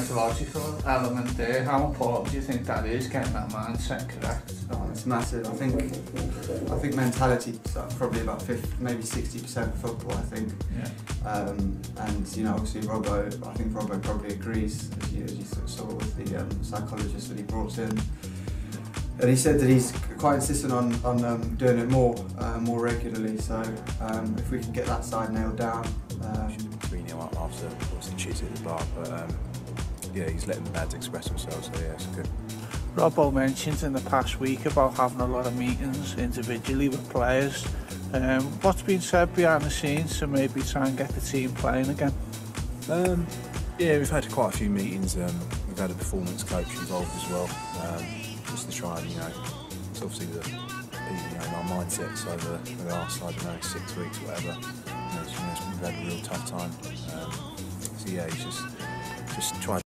psychological element there. How important do you think that is, getting that mindset correct? Oh, it's massive. I think I think mentality is probably about 50, maybe 60% of football. I think, Yeah. um, and you know, obviously Robbo. I think Robbo probably agrees, as you, as you saw with the um, psychologist that he brought in. And he said that he's quite insistent on, on um, doing it more, uh, more regularly. So um, if we can get that side nailed down, um, 3 0 up after obviously cheated at the bar, but um, yeah, he's letting the lads express themselves, so yeah, it's good. Robbo mentioned in the past week about having a lot of meetings individually with players. Um, what's been said behind the scenes to maybe try and get the team playing again? Um, yeah, we've had quite a few meetings. Um, we've had a performance coach involved as well, um, just to try and, you know, it's obviously the, you know, our mindsets over the last, I don't know, six weeks, whatever. You know, so, you know, we've had a real tough time. Um, so yeah, he's just, just tried